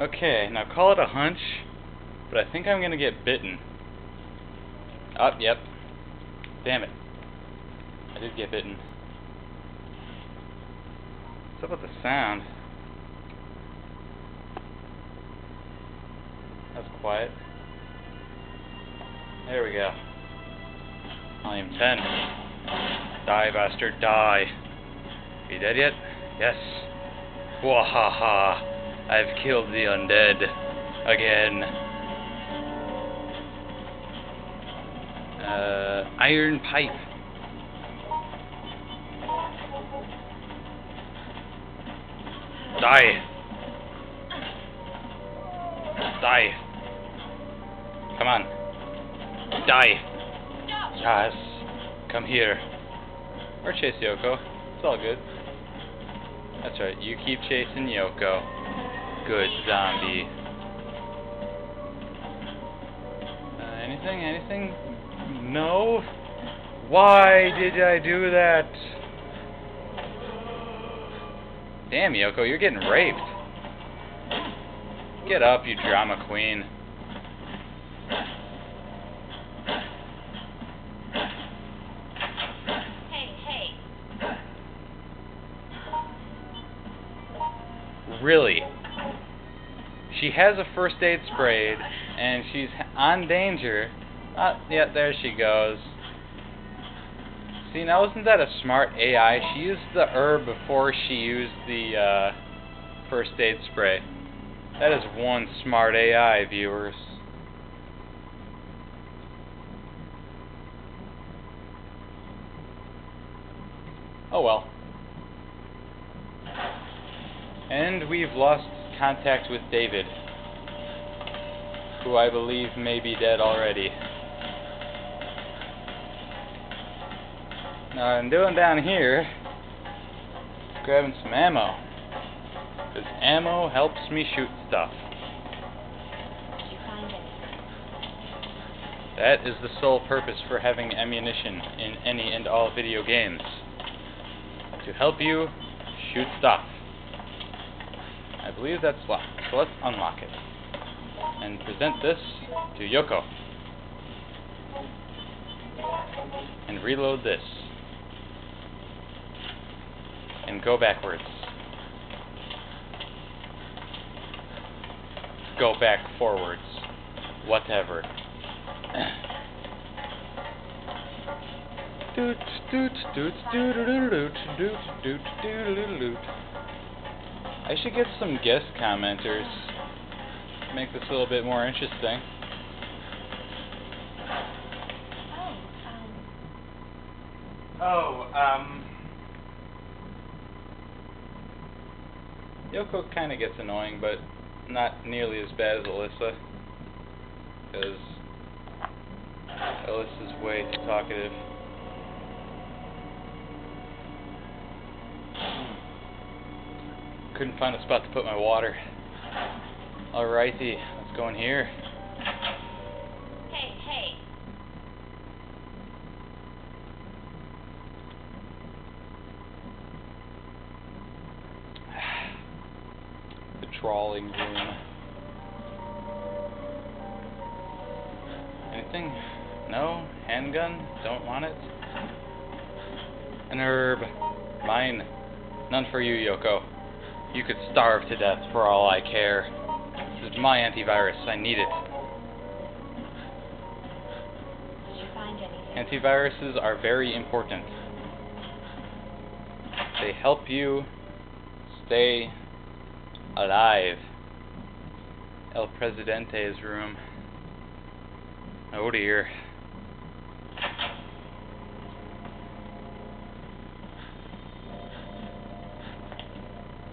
Okay, now call it a hunch, but I think I'm gonna get bitten. Oh, yep. Damn it. I did get bitten. What's up with the sound? That's quiet. There we go. Volume 10. Die, bastard, die. Are you dead yet? Yes. Wahaha. I've killed the undead. Again. Uh, iron pipe. Die. Die. Come on. Die. Yes. Come here. Or chase Yoko. It's all good. That's right. You keep chasing Yoko. Good zombie. Uh, anything? Anything? No? Why did I do that? Damn, Yoko, you're getting raped. Get up, you drama queen. Hey, hey. Really? She has a first aid sprayed, and she's on danger. Uh, yeah, there she goes. See, now isn't that a smart AI? She used the herb before she used the uh, first aid spray. That is one smart AI, viewers. Oh well. And we've lost contact with David, who I believe may be dead already. Now I'm doing down here, grabbing some ammo, because ammo helps me shoot stuff. Did you find anything? That is the sole purpose for having ammunition in any and all video games. To help you shoot stuff. I believe that's locked, so let's unlock it. And present this to Yoko. And reload this. And go backwards. Go back forwards. Whatever. Doot doot doot doot doot doot doot doot doot doot. I should get some guest commenters. Make this a little bit more interesting. Oh, um, Oh, um. Yoko kind of gets annoying, but not nearly as bad as Alyssa. Because Alyssa's way too talkative. Couldn't find a spot to put my water. Alrighty, let's go in here. hey, hey. the trawling room. Anything? No? Handgun? Don't want it? An herb. Mine. None for you, Yoko. You could starve to death for all I care. This is my antivirus. I need it. Did you find anything? Antiviruses are very important. They help you stay alive. El Presidente's room. Oh dear.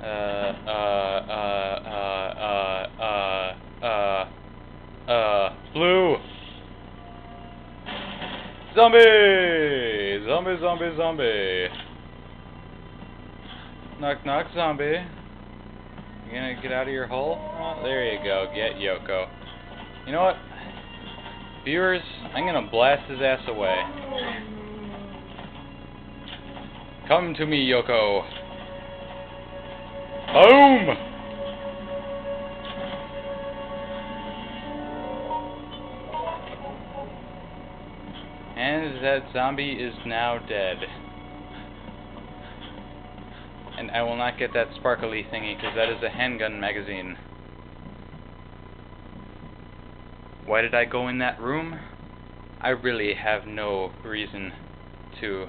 Uh, uh, uh, uh, uh, uh, uh, blue! Zombie! Zombie, zombie, zombie. Knock, knock, zombie. You gonna get out of your hole? Oh, there you go. Get Yoko. You know what? Viewers, I'm gonna blast his ass away. Come to me, Yoko. Boom! And that zombie is now dead. And I will not get that sparkly thingy, because that is a handgun magazine. Why did I go in that room? I really have no reason to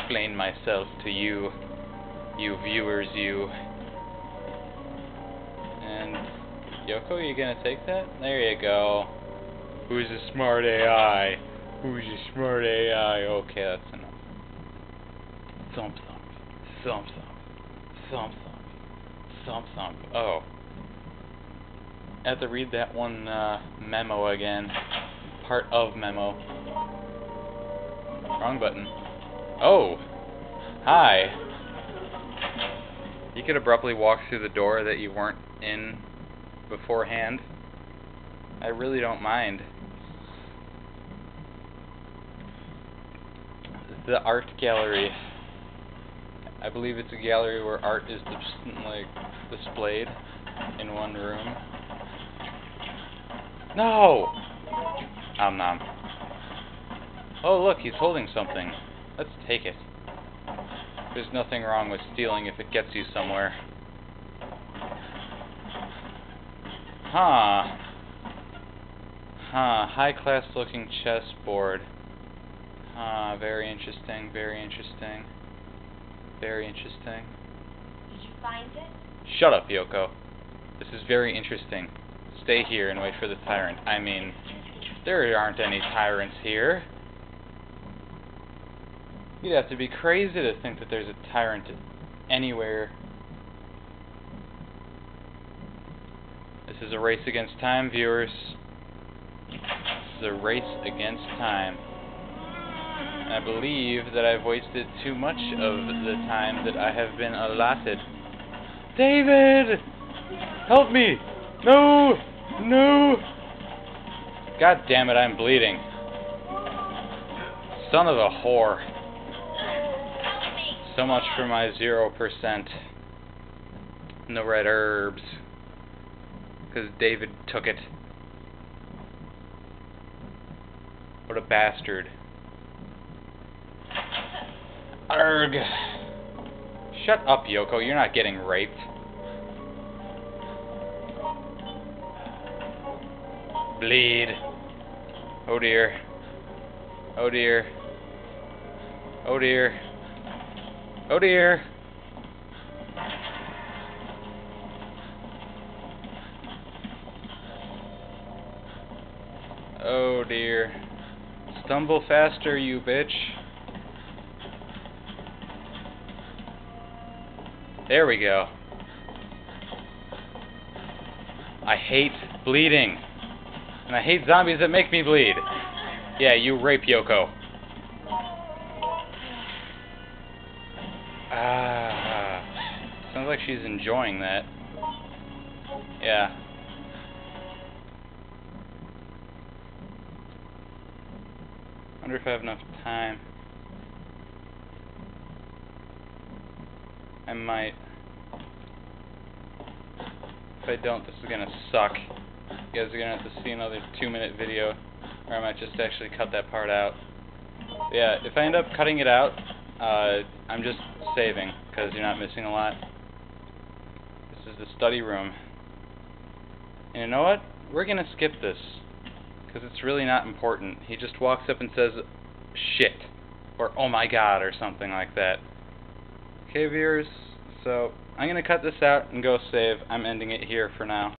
explain myself to you, you viewers, you Yoko, are you gonna take that? There you go. Who's a smart AI? Who's a smart AI? Okay, that's enough. Thump thump. Thump thump. Thump thump. Thump thump. Oh. I have to read that one uh, memo again. Part of memo. Wrong button. Oh! Hi! You could abruptly walk through the door that you weren't in beforehand. I really don't mind. The art gallery. I believe it's a gallery where art is dis like displayed in one room. No! Om nom. Oh look, he's holding something. Let's take it. There's nothing wrong with stealing if it gets you somewhere. Huh. Huh, high class looking chessboard. Huh, very interesting, very interesting. Very interesting. Did you find it? Shut up, Yoko. This is very interesting. Stay here and wait for the tyrant. I mean, there aren't any tyrants here. You'd have to be crazy to think that there's a tyrant anywhere. Is a race against time, viewers. This is a race against time. I believe that I've wasted too much of the time that I have been allotted. David! Help me! No! No! God damn it, I'm bleeding. Son of a whore. So much for my 0%. No red herbs. Because David took it. What a bastard. Arg. Shut up, Yoko. You're not getting raped. Bleed. Oh dear. Oh dear. Oh dear. Oh dear. Oh dear. Stumble faster, you bitch. There we go. I hate bleeding. And I hate zombies that make me bleed. Yeah, you rape Yoko. Ah. Sounds like she's enjoying that. Yeah. I wonder if I have enough time. I might. If I don't, this is gonna suck. You guys are gonna have to see another two minute video, or I might just actually cut that part out. Yeah, if I end up cutting it out, uh, I'm just saving, because you're not missing a lot. This is the study room. And you know what? We're gonna skip this, because it's really not important. He just walks up and says, shit, or oh my god, or something like that. Okay, viewers, so I'm going to cut this out and go save. I'm ending it here for now.